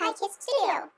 Hi Kids Studio.